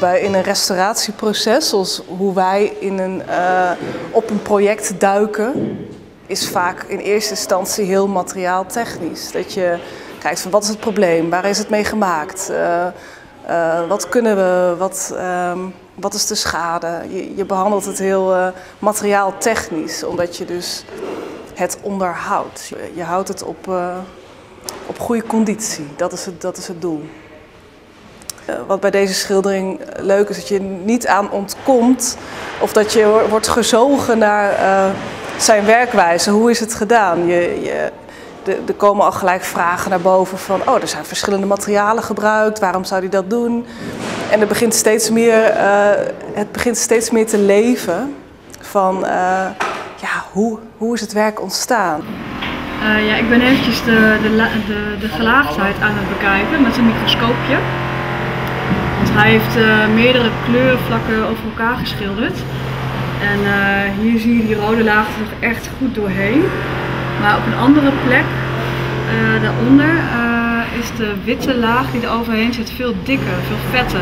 Bij, in een restauratieproces, zoals hoe wij in een, uh, op een project duiken, is vaak in eerste instantie heel materiaaltechnisch. Dat je kijkt van wat is het probleem, waar is het mee gemaakt, uh, uh, wat kunnen we, wat, um, wat is de schade. Je, je behandelt het heel materiaaltechnisch, omdat je dus het onderhoudt. Je, je houdt het op, op goede conditie, dat is het, dat is het doel. Eh, wat bij deze schildering leuk is, dat je niet aan ontkomt of dat je wordt gezogen naar uh, zijn werkwijze. Hoe is het gedaan? Je, je, er komen al gelijk vragen naar boven van, oh, er zijn verschillende materialen gebruikt, waarom zou hij dat doen? En er begint steeds meer, het begint steeds meer te leven van, ja, hoe, hoe is het werk ontstaan? ja, ik ben eventjes de, de, de gelaagdheid aan het bekijken met een microscoopje. Hij heeft uh, meerdere kleurvlakken over elkaar geschilderd. En uh, hier zie je die rode laag er echt goed doorheen. Maar op een andere plek, uh, daaronder, is de witte laag die er overheen zit veel dikker, veel vetter.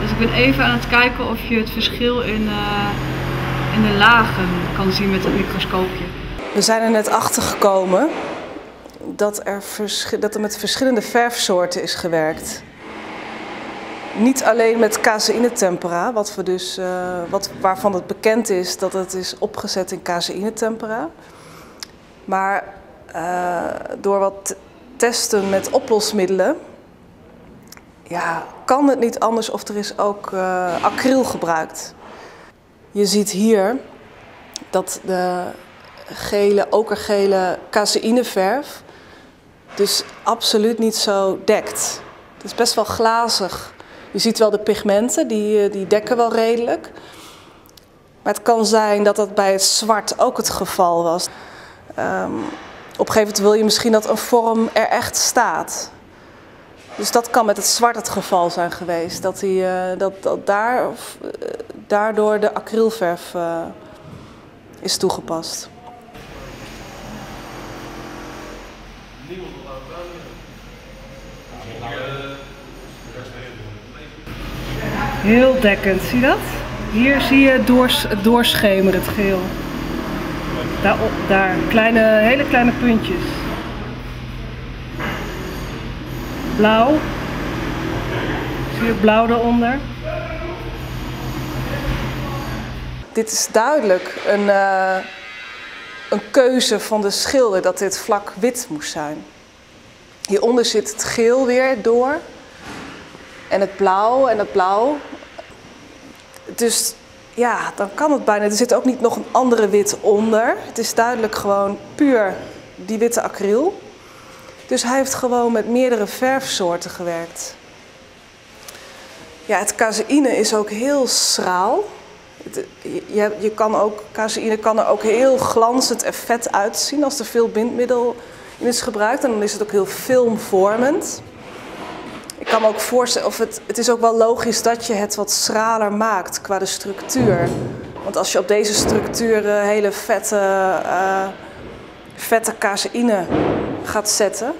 Dus ik ben even aan het kijken of je het verschil in, in de lagen kan zien met het microscoopje. We zijn er net achter gekomen dat er, dat er met verschillende verfsoorten is gewerkt. Niet alleen met caseïne-tempera, wat we dus, uh, wat, waarvan het bekend is dat het is opgezet in caseïne-tempera. Maar uh, door wat testen met oplosmiddelen, ja, kan het niet anders of er is ook uh, acryl gebruikt. Je ziet hier dat de gele, okergele caseïneverf dus absoluut niet zo dekt. Het is best wel glazig. Je ziet wel de pigmenten, die, eh, die dekken wel redelijk. Maar het kan zijn dat dat bij het zwart ook het geval was. Um, op een gegeven moment wil je misschien dat een vorm er echt staat. Dus dat kan met het zwart het geval zijn geweest. Dat, die, uh, dat, dat daar, uh, daardoor de acrylverf is toegepast. Heel dekkend, zie je dat? Hier zie je doors, het het geel. Daar, daar, kleine, hele kleine puntjes. Blauw. Zie je blauw eronder? Dit is duidelijk een, uh, een keuze van de schilder dat dit vlak wit moest zijn. Hieronder zit het geel weer door. En het blauw en het blauw dus ja, dan kan het bijna. Er zit ook niet nog een andere wit onder. Het is duidelijk gewoon puur die witte acryl. Dus hij heeft gewoon met meerdere verfsoorten gewerkt. Ja, het caseïne is ook heel schraal. je, je kan ook, caseïne kan er ook heel glanzend en vet uitzien als er veel bindmiddel in is gebruikt. En dan is het ook heel filmvormend. Ik kan me ook voorstellen, of het, het is ook wel logisch dat je het wat schraler maakt qua de structuur. Want als je op deze structuur hele vette, uh, vette caseïne gaat zetten,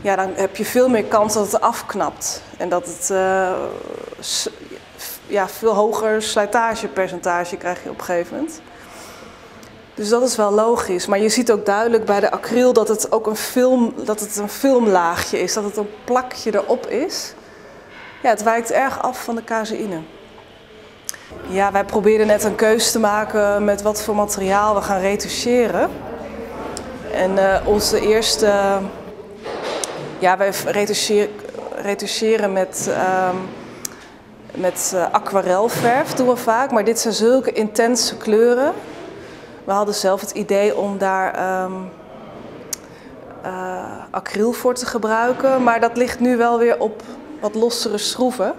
ja, dan heb je veel meer kans dat het afknapt. En dat het uh, ja, veel hoger slijtagepercentage krijg je op een gegeven moment. Dus dat is wel logisch. Maar je ziet ook duidelijk bij de acryl dat het ook een, film, dat het een filmlaagje is, dat het een plakje erop is. Ja, het wijkt erg af van de caseïne. Ja, wij probeerden net een keuze te maken met wat voor materiaal we gaan retoucheren. En uh, onze eerste, ja, wij retoucheren, met, uh, met uh, aquarelverf, doen we vaak. Maar dit zijn zulke intense kleuren we hadden zelf het idee om daar um, uh, acryl voor te gebruiken, maar dat ligt nu wel weer op wat lossere schroeven.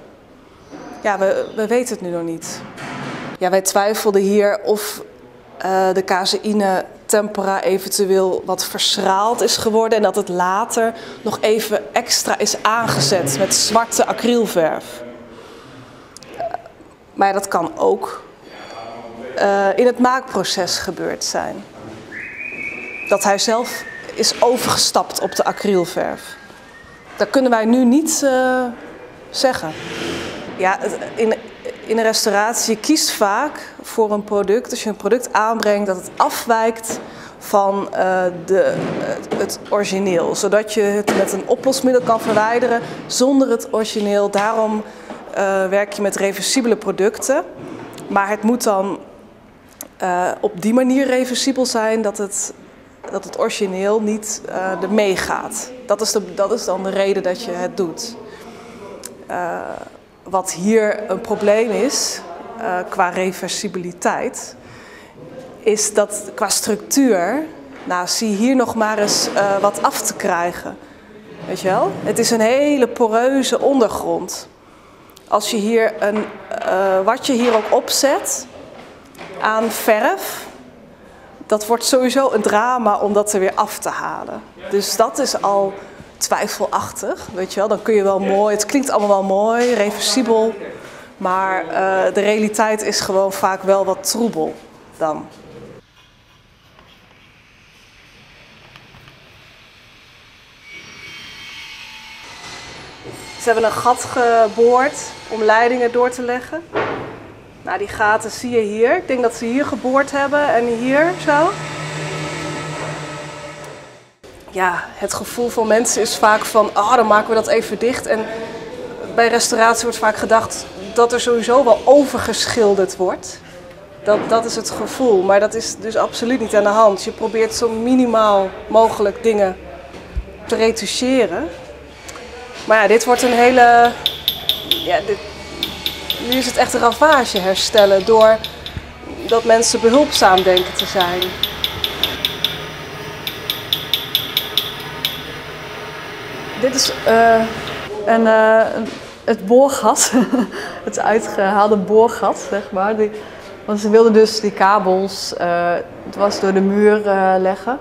Ja, we, we weten het nu nog niet. Ja, wij twijfelden hier of uh, de caseïne tempera eventueel wat verschraald is geworden en dat het later nog even extra is aangezet met zwarte acrylverf. Maar dat kan ook uh, in het maakproces gebeurd zijn. Dat hij zelf is overgestapt op de acrylverf. Dat kunnen wij nu niet uh, zeggen. Ja, in, in een restauratie, je kiest vaak voor een product, als je een product aanbrengt, dat het afwijkt van uh, de, het origineel. Zodat je het met een oplosmiddel kan verwijderen zonder het origineel. Daarom werk je met reversibele producten. Maar het moet dan uh, op die manier reversibel zijn dat het, dat het origineel niet uh, er meegaat. Dat is, de, dat is dan de reden dat je het doet. Uh, wat hier een probleem is qua reversibiliteit, is dat qua structuur, nou zie hier nog maar eens wat af te krijgen. Weet je wel? Het is een hele poreuze ondergrond. Als je hier een, wat je hier ook opzet, aan verf, dat wordt sowieso een drama om dat er weer af te halen. Dus dat is al twijfelachtig, weet je wel. Dan kun je wel mooi, het klinkt allemaal wel mooi, reversibel, maar uh, de realiteit is gewoon vaak wel wat troebel dan. Ze hebben een gat geboord om leidingen door te leggen. Nou, die gaten zie je hier. Ik denk dat ze hier geboord hebben en hier zo. Ja, het gevoel van mensen is vaak van, ah, oh, dan maken we dat even dicht. En bij restauratie wordt vaak gedacht dat er sowieso wel overgeschilderd wordt. Dat, dat is het gevoel, maar dat is dus absoluut niet aan de hand. Je probeert zo minimaal mogelijk dingen te retoucheren. Maar ja, dit wordt een hele. Ja, dit, nu is het echt een ravage herstellen door dat mensen behulpzaam denken te zijn. Dit is uh, een, uh, het boorgat, het uitgehaalde boorgat, zeg maar. Die, want ze wilden dus die kabels was door de muur leggen.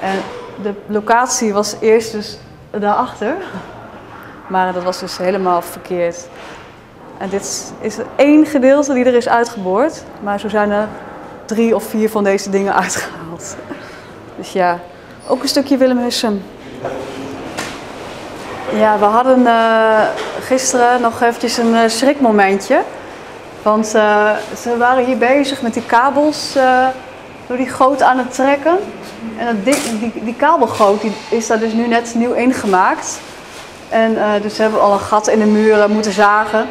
En de locatie was eerst dus daarachter. Maar dat was dus helemaal verkeerd. En dit is één gedeelte die er is uitgeboord, maar zo zijn er drie of vier van deze dingen uitgehaald. Dus ja, ook een stukje Willem Hussem. Ja, we hadden uh, gisteren nog eventjes een uh, schrikmomentje. Want uh, ze waren hier bezig met die kabels door die goot aan het trekken. En dat die, die kabelgoot die is daar dus nu net nieuw ingemaakt. En dus hebben al een gat in de muren moeten zagen.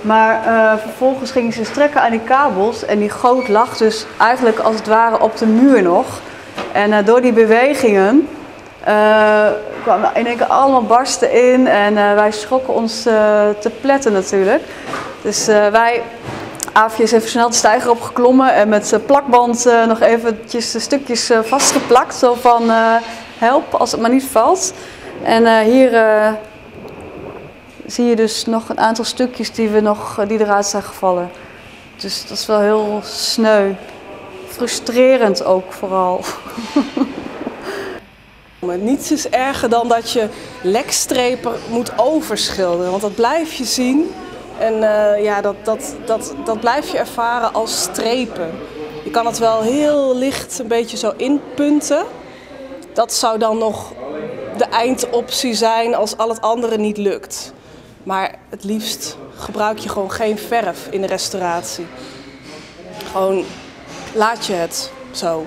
Maar uh, vervolgens gingen ze strekken aan die kabels en die goot lag dus eigenlijk als het ware op de muur nog. En uh, door die bewegingen uh, kwamen in één keer allemaal barsten in en wij schrokken ons te pletten natuurlijk. Dus wij, Aafje is even snel de stijger opgeklommen en met plakband nog eventjes de stukjes vastgeplakt. Zo van help als het maar niet valt. En hier zie je dus nog een aantal stukjes die, we nog, die eruit zijn gevallen. Dus dat is wel heel sneu. Frustrerend ook vooral. Niets is erger dan dat je lekstrepen moet overschilderen, want dat blijf je zien. En uh, ja, dat, dat, dat, dat blijf je ervaren als strepen. Je kan het wel heel licht een beetje zo inpunten. Dat zou dan nog de eindoptie zijn als al het andere niet lukt. Maar het liefst gebruik je gewoon geen verf in de restauratie. Gewoon laat je het zo.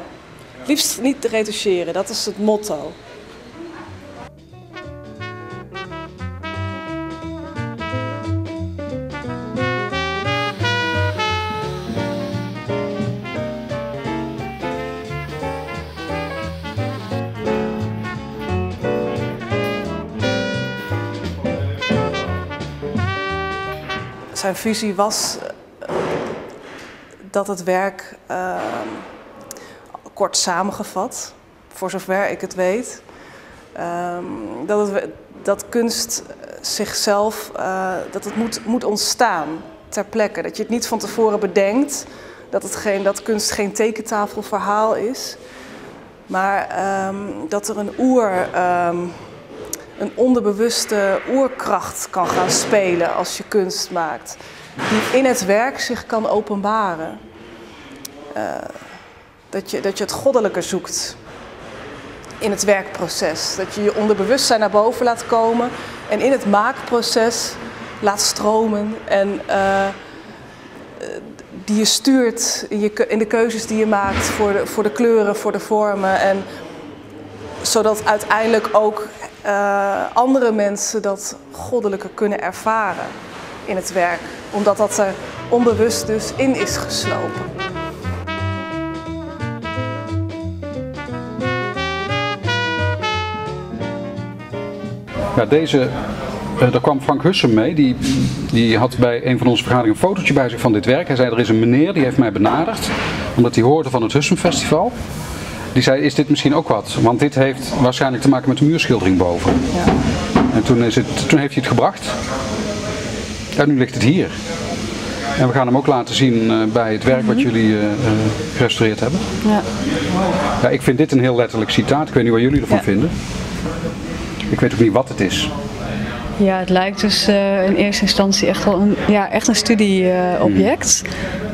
Liefst niet retoucheren, dat is het motto. Visie was eh, dat het werk, uh, kort samengevat, voor zover ik het weet, uh, dat, dat kunst zichzelf, uh, dat het moet, moet ontstaan ter plekke. Dat je het niet van tevoren bedenkt, dat, het geen, dat kunst geen tekentafelverhaal is, maar um, dat er een oer. Een onderbewuste oerkracht kan gaan spelen als je kunst maakt. Die in het werk zich kan openbaren. Uh, dat, je, dat je het goddelijke zoekt in het werkproces. Dat je je onderbewustzijn naar boven laat komen. En in het maakproces laat stromen en eh, die je stuurt in, je, in, de keuzes die je maakt voor de, voor de kleuren, voor de vormen. En zodat uiteindelijk ook uh, andere mensen dat goddelijke kunnen ervaren in het werk. Omdat dat er onbewust dus in is geslopen. Ja, deze, uh, daar kwam Frank Hussem mee. Die, die had bij een van onze vergaderingen een fotootje bij zich van dit werk. Hij zei, er is een meneer, die heeft mij benaderd. Omdat hij hoorde van het Hussem Festival. Die zei, is dit misschien ook wat? Want dit heeft waarschijnlijk te maken met de muurschildering boven. Ja. En toen, is het, toen heeft hij het gebracht. En nu ligt het hier. En we gaan hem ook laten zien uh, bij het werk wat mhm. jullie uh, gerestaureerd hebben. Ja. ja. Ik vind dit een heel letterlijk citaat. Ik weet niet wat jullie ervan vinden. Ik weet ook niet wat het is. Ja, het lijkt dus uh, in eerste instantie echt wel een, ja, echt een studieobject. Uh,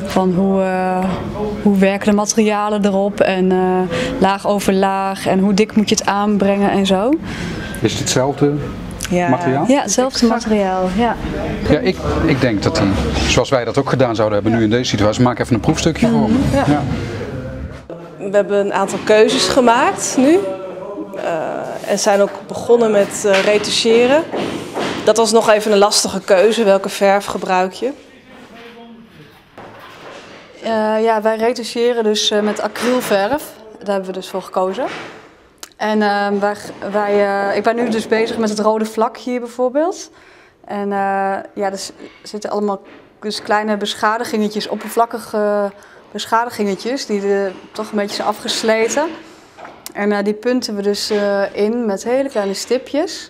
Van hoe, uh, hoe werken de materialen erop en laag over laag en hoe dik moet je het aanbrengen en zo. Is het hetzelfde ja. materiaal? Ja, hetzelfde materiaal. Ja, ja ik, ik denk dat hij, zoals wij dat ook gedaan zouden hebben nu in deze situatie, maak even een proefstukje voor me. Ja. ja. We hebben een aantal keuzes gemaakt nu. en zijn ook begonnen met retoucheren. Dat was nog even een lastige keuze. Welke verf gebruik je? Uh, ja, wij retoucheren dus uh, met acrylverf. Daar hebben we dus voor gekozen. En uh, wij, wij ik ben nu dus bezig met het rode vlak hier bijvoorbeeld. En ja, er zitten allemaal dus kleine beschadigingjes, oppervlakkige beschadigingjes, die de, toch een beetje zijn afgesleten. En die punten we dus in met hele kleine stipjes.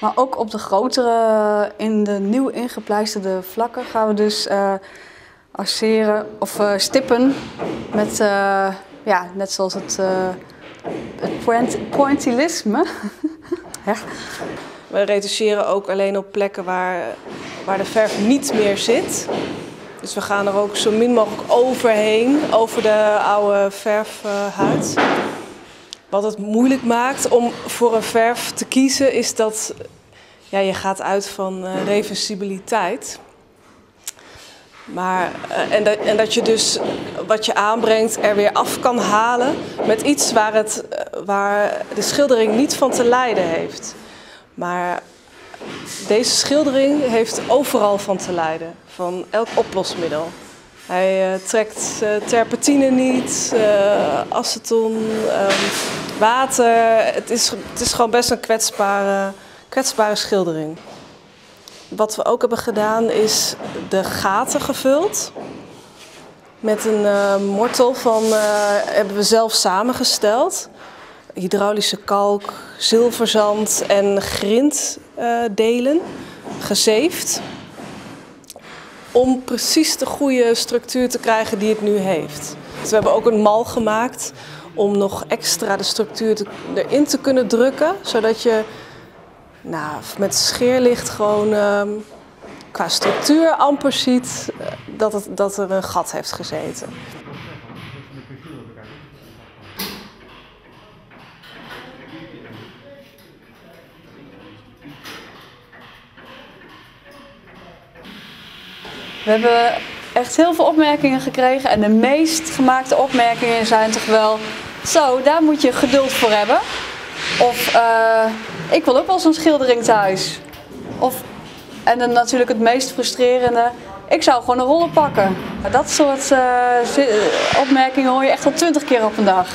Maar ook op de grotere, in de nieuw ingepleisterde vlakken gaan we dus uh, of uh, stippen met, uh, ja, net zoals het, het point, pointillisme. We retoucheren ook alleen op plekken waar, waar de verf niet meer zit. Dus we gaan er ook zo min mogelijk overheen, over de oude verfhuid. Wat het moeilijk maakt om voor een verf te kiezen is dat ja, je gaat uit van uh, reversibiliteit. Maar, uh, en, dat, en dat je dus wat je aanbrengt er weer af kan halen met iets waar, het, uh, waar de schildering niet van te lijden heeft. Maar deze schildering heeft overal van te lijden, van elk oplosmiddel. Hij uh, trekt terpentine niet, uh, aceton, um, water. Het is, het is gewoon best een kwetsbare, kwetsbare schildering. Wat we ook hebben gedaan is de gaten gevuld. Met een mortel van, hebben we zelf samengesteld. Hydraulische kalk, zilverzand en grinddelen gezeefd om precies de goede structuur te krijgen die het nu heeft. Dus we hebben ook een mal gemaakt om nog extra de structuur erin te kunnen drukken, zodat je nou, met scheerlicht gewoon uh, qua structuur amper ziet eh, dat, het, dat er een gat heeft gezeten. We hebben echt heel veel opmerkingen gekregen. En de meest gemaakte opmerkingen zijn toch wel... Zo, daar moet je geduld voor hebben. Of, uh, ik wil ook wel zo'n schildering thuis. Of, en dan natuurlijk het meest frustrerende... Ik zou gewoon een rollen pakken. Dat soort uh, opmerkingen hoor je echt al twintig keer op een dag.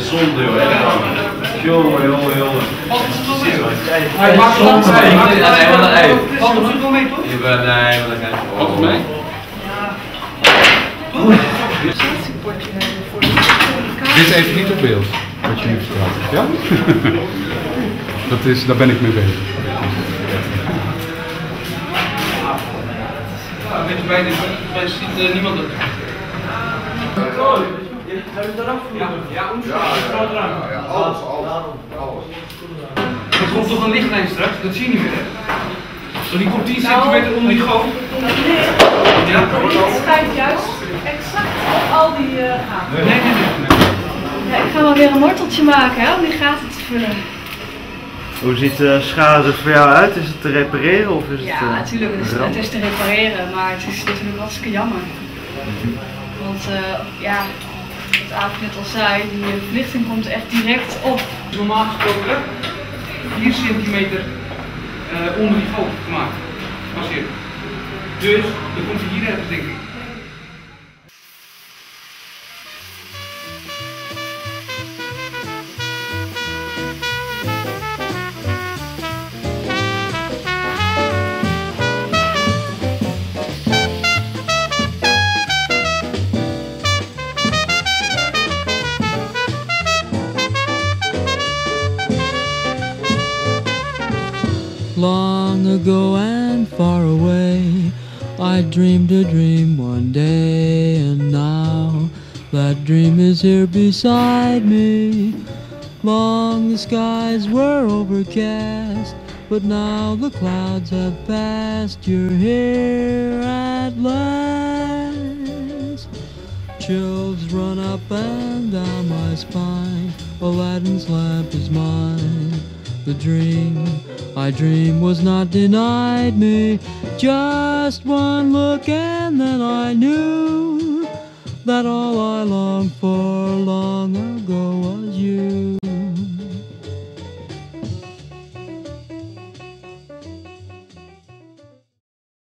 Zonde joh. Jongen, jongen, jongen. Hij maakt het nee, nee. Valt er wel mee toch? Ik ben, nee, maar dat ga ik Valt mee? Dit even niet op beeld, wat je nu vertelt. Ja? dat is, daar ben ik mee bezig. Ja, weet je, bij dit ziet niemand het. Heb je eraf? Ja, ja, ja, ja, ja, alles, alles, alles. Er komt toch een lichtlijn straks, dat zie je niet meer hè? Die komt 10 Nou, centimeter onder die goot. Dat licht, Ja? dat licht schijnt juist exact op al die uh, gaten. Nee, nee, nee. nee. Ja, ik ga wel weer een worteltje maken hè, om die gaten te vullen. Hoe ziet de schade er voor jou uit? Is het te repareren of is het... Ja, eh, natuurlijk, het is, het is te repareren, maar het is natuurlijk hartstikke jammer. Want eh, ja, wat Aaf net al zei, die eh, verlichting komt echt direct op. Normaal gesproken 4 centimeter eh, onder die goot gemaakt. Passeert. Dus dan komt hij hier ergens denk ik. I dreamed a dream one day, and now that dream is here beside me. Long the skies were overcast, but now the clouds have passed. You're here at last. Chills run up and down my spine. Aladdin's lamp is mine. The dream my dream was not denied me. Just one look and then I knew that all I longed for long ago was you.